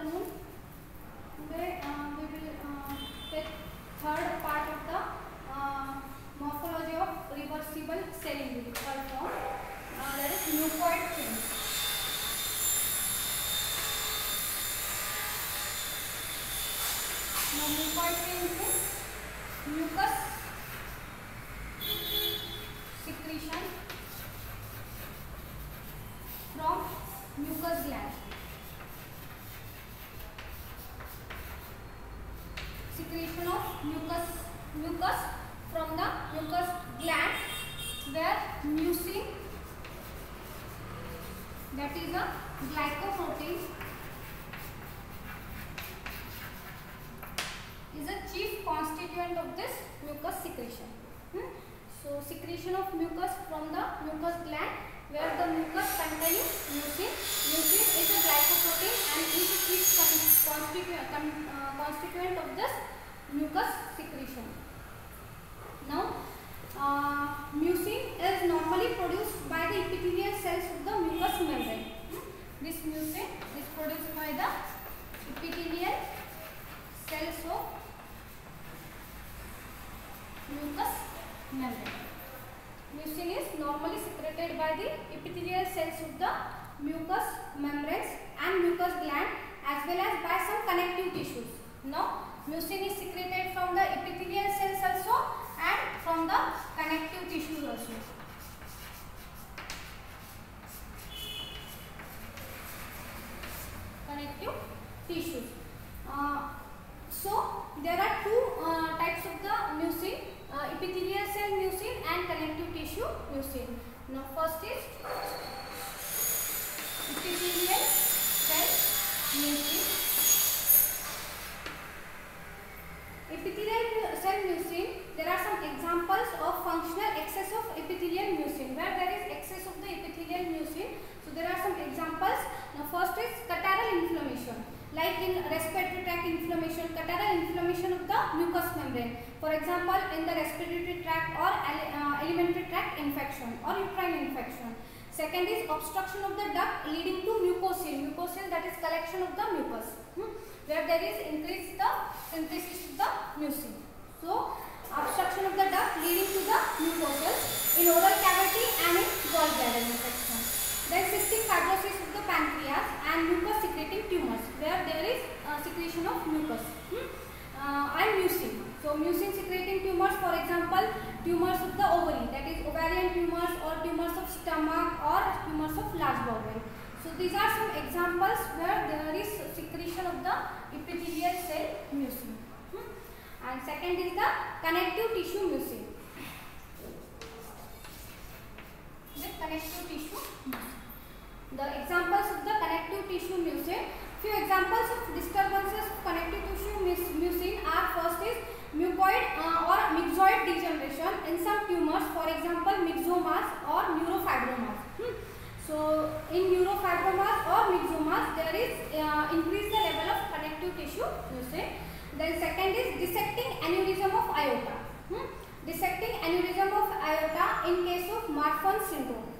afternoon. Today uh, we will uh, take third part of the uh, morphology of reversible cell injury. Third form. Uh, that is mucoid change. Now mucoid change is mucus Secretion of mucus mucus from the mucus gland where mucin that is a glycoprotein is a chief constituent of this mucus secretion. Hmm? So secretion of mucus from the mucus gland where the mucus contains mucin. Mucin is a glycoprotein and is a chief con- constituent, con- uh, constituent of this mucus secretion. Now, uh, mucin is normally produced by the epithelial cells of the mucous membrane. This mucin is produced by the epithelial cells of mucous membrane. Mucin is normally secreted by the epithelial cells of the mucous membranes and mucous gland as well as by some connective tissues. Now, mucin is secreted from the epithelial cells also and from the connective tissues also. Connective tissues. Uh, so, there are two uh, types of the mucin, uh, epithelial cell mucin and connective tissue mucin. Now, first is epithelial cell mucin. Epithelial mu- cell mucin, there are some examples of functional excess of epithelial mucin. Where there is excess of the epithelial mucin, so there are some examples. Now, first is catarrhal inflammation like in respiratory tract inflammation, catarrhal inflammation of the mucous membrane. For example, in the respiratory tract or uh, alimentary tract infection or uterine infection. Second is obstruction of the duct leading to mucocele. Mucocele that is collection of the mucus, hmm, where there is increased the synthesis of the mucin. So, obstruction of the duct leading to the mucocele in oral cavity and in gallbladder infection. And mucus secreting tumors where there is uh, secretion of mucus hmm? uh, and mucin. So mucin secreting tumors for example tumors of the ovary that is ovarian tumors or tumors of stomach or tumors of large bowel. So these are some examples where there is secretion of the epithelial cell mucin. Hmm? And second is the connective tissue mucin. Tissue. Few examples of disturbances connective tissue mucin are first is mucoid uh, or myxoid degeneration in some tumors, for example, myxomas or neurofibromas. Hmm. So, in neurofibromas or myxomas, there is uh, increase the level of connective tissue mucin. Then second is dissecting aneurysm of aorta. Hmm. Dissecting aneurysm of aorta in case of Marfan syndrome.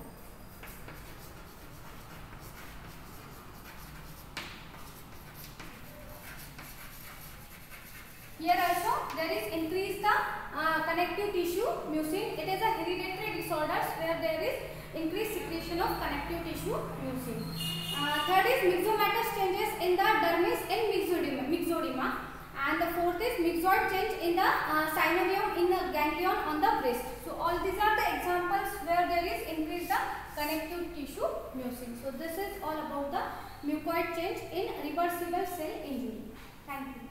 Here also there is increase the uh, connective tissue mucin. It is a hereditary disorders where there is increased secretion of connective tissue mucin. Uh, third is myxomatous changes in the dermis in myxoedema, myxoedema. and the fourth is myxoid change in the uh, synovium in the ganglion on the breast. So all these are the examples where there is increased the connective tissue mucin. So this is all about the mucoid change in reversible cell injury. Thank you.